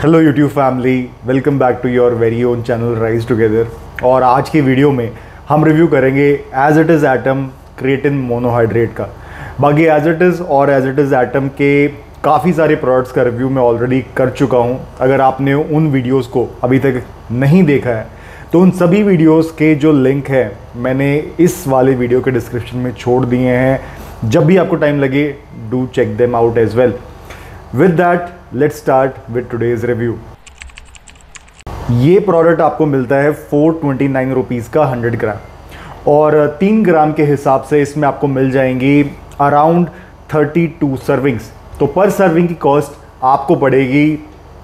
Hello YouTube family welcome back to your very own channel rise together और आज की video में हम रिव्यू करेंगे as it is atom creatine monohydrate का। बाकी एज इट इज़ और एज इट इज़ एटम के काफ़ी सारे प्रोडक्ट्स का रिव्यू मैं ऑलरेडी कर चुका हूँ। अगर आपने उन वीडियोस को अभी तक नहीं देखा है तो उन सभी वीडियोस के जो लिंक है, मैंने इस वाले वीडियो के डिस्क्रिप्शन में छोड़ दिए हैं। जब भी आपको टाइम लगे do check them out as well with that let's start with today's review ये प्रोडक्ट आपको मिलता है फोर ट्वेंटी नाइन रुपीज़ का हंड्रेड ग्राम और तीन ग्राम के हिसाब से इसमें आपको मिल जाएँगी अराउंड थर्टी टू सर्विंग्स तो पर सर्विंग की कॉस्ट आपको पड़ेगी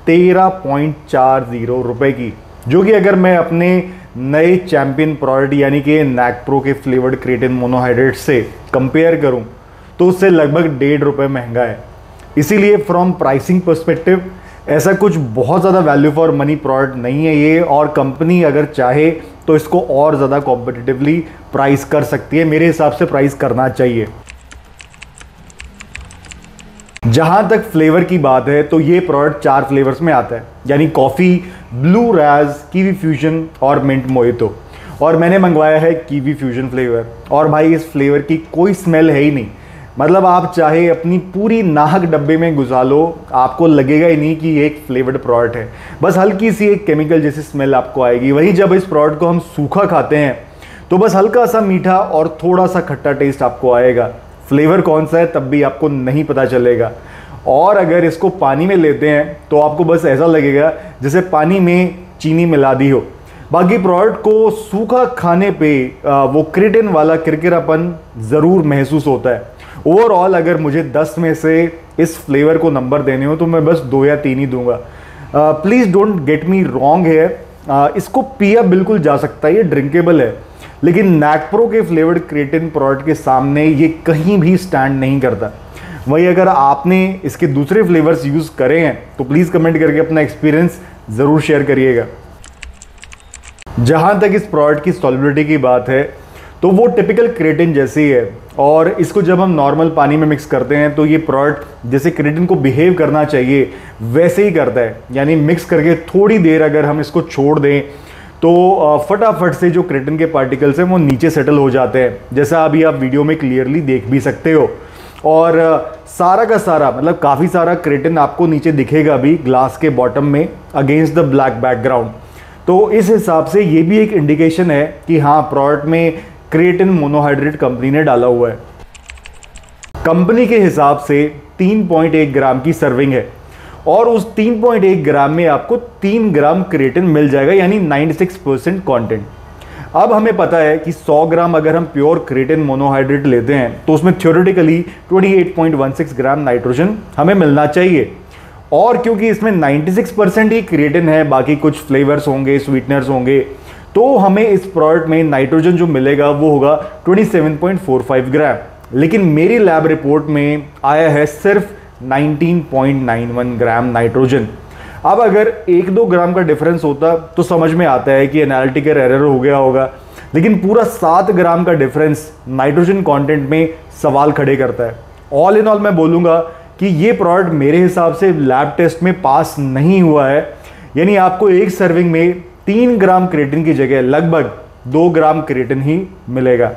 तेरह पॉइंट चार ज़ीरो रुपये की, जो कि अगर मैं अपने नए चैम्पियन प्रोडक्ट यानी कि नैक प्रो के फ्लेवर्ड क्रिएटिन मोनोहाइड्रेट से कंपेयर करूँ तो उससे लगभग डेढ़ रुपये महँगा है। इसीलिए फ्रॉम प्राइसिंग परस्पेक्टिव ऐसा कुछ बहुत ज़्यादा वैल्यू फॉर मनी प्रोडक्ट नहीं है ये, और कंपनी अगर चाहे तो इसको और ज़्यादा कॉम्पिटिटिवली प्राइस कर सकती है। मेरे हिसाब से प्राइस करना चाहिए। जहाँ तक फ्लेवर की बात है तो ये प्रोडक्ट चार फ्लेवर्स में आता है, यानी coffee blue rage kiwi fusion और मिंट मोहितो और मैंने मंगवाया है कीवी फ्यूजन फ्लेवर और भाई, इस फ्लेवर की कोई स्मेल है ही नहीं। मतलब आप चाहे अपनी पूरी नाहक डब्बे में घुसा लो, आपको लगेगा ही नहीं कि ये एक फ्लेवर्ड प्रोडक्ट है। बस हल्की सी एक केमिकल जैसी स्मेल आपको आएगी। वहीं जब इस प्रोडक्ट को हम सूखा खाते हैं तो बस हल्का सा मीठा और थोड़ा सा खट्टा टेस्ट आपको आएगा। फ्लेवर कौन सा है, तब भी आपको नहीं पता चलेगा। और अगर इसको पानी में लेते हैं तो आपको बस ऐसा लगेगा जैसे पानी में चीनी मिला दी हो। बाकी प्रोडक्ट को सूखा खाने पे वो क्रिटिन वाला किरकिरापन ज़रूर महसूस होता है। ओवरऑल अगर मुझे 10 में से इस फ्लेवर को नंबर देने हो तो मैं बस दो या तीन ही दूँगा। Please don't get me wrong है इसको पिया बिल्कुल जा सकता है, ये ड्रिंकेबल है। लेकिन नैकप्रो के फ्लेवर्ड क्रिएटिन प्रोडक्ट के सामने ये कहीं भी स्टैंड नहीं करता। वही अगर आपने इसके दूसरे फ्लेवर्स यूज़ करे हैं तो प्लीज़ कमेंट करके अपना एक्सपीरियंस ज़रूर शेयर करिएगा। जहाँ तक इस प्रोडक्ट की सॉलिबिलिटी की बात है तो वो टिपिकल क्रेटिन जैसी है। और इसको जब हम नॉर्मल पानी में मिक्स करते हैं तो ये प्रोडक्ट जैसे क्रेटिन को बिहेव करना चाहिए, वैसे ही करता है। यानी मिक्स करके थोड़ी देर अगर हम इसको छोड़ दें तो फटाफट से जो क्रेटिन के पार्टिकल्स हैं, वो नीचे सेटल हो जाते हैं। जैसा अभी आप वीडियो में क्लियरली देख भी सकते हो। और सारा का सारा मतलब काफ़ी सारा क्रेटिन आपको नीचे दिखेगा अभी ग्लास के बॉटम में अगेंस्ट द ब्लैक बैकग्राउंड तो इस हिसाब से ये भी एक इंडिकेशन है कि हाँ प्रोडक्ट में क्रिएटिन मोनोहाइड्रेट कंपनी ने डाला हुआ है। कंपनी के हिसाब से 3.1 ग्राम की सर्विंग है। और उस 3.1 ग्राम में आपको 3 ग्राम क्रिएटिन मिल जाएगा, यानी 96 परसेंट कॉन्टेंट अब हमें पता है कि 100 ग्राम अगर हम प्योर क्रिएटिन मोनोहाइड्रेट लेते हैं तो उसमें थ्योरेटिकली 28.16 ग्राम नाइट्रोजन हमें मिलना चाहिए। और क्योंकि इसमें 96 परसेंट ही क्रिएटिन है, बाकी कुछ फ्लेवर्स होंगे स्वीटनर्स होंगे तो हमें इस प्रोडक्ट में नाइट्रोजन जो मिलेगा, वो होगा 27.45 ग्राम लेकिन मेरी लैब रिपोर्ट में आया है सिर्फ़ 19.91 ग्राम नाइट्रोजन अब अगर एक दो ग्राम का डिफरेंस होता तो समझ में आता है कि एनालिटिकल एरर हो गया होगा। लेकिन पूरा सात ग्राम का डिफरेंस नाइट्रोजन कंटेंट में सवाल खड़े करता है। ऑल इन ऑल मैं बोलूँगा कि ये प्रोडक्ट मेरे हिसाब से लैब टेस्ट में पास नहीं हुआ है। यानी आपको एक सर्विंग में तीन ग्राम क्रेटिन की जगह लगभग दो ग्राम क्रेटिन ही मिलेगा।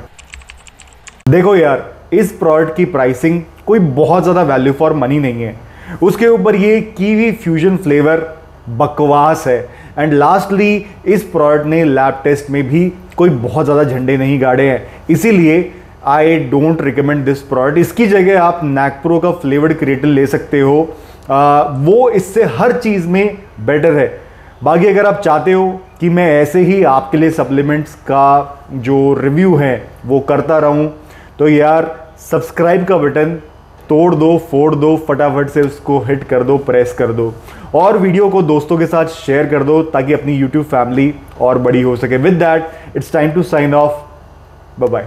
देखो यार इस प्रोडक्ट की प्राइसिंग कोई बहुत ज़्यादा वैल्यू फॉर मनी नहीं है। उसके ऊपर ये कीवी फ्यूजन फ्लेवर बकवास है। एंड लास्टली इस प्रोडक्ट ने लैब टेस्ट में भी कोई बहुत ज़्यादा झंडे नहीं गाड़े हैं। इसीलिए I don't recommend this product इसकी जगह आप नैकप्रो का फ्लेवर्ड क्रिएटिन ले सकते हो। आ, वो इससे हर चीज़ में बेटर है। बाकी अगर आप चाहते हो कि मैं ऐसे ही आपके लिए सप्लीमेंट्स का जो रिव्यू है, वो करता रहूँ तो यार सब्सक्राइब का बटन तोड़ दो, फोड़ दो, फटाफट से उसको हिट कर दो प्रेस कर दो। और वीडियो को दोस्तों के साथ शेयर कर दो, ताकि अपनी यूट्यूब फैमिली और बड़ी हो सके। With that it's time to sign off bye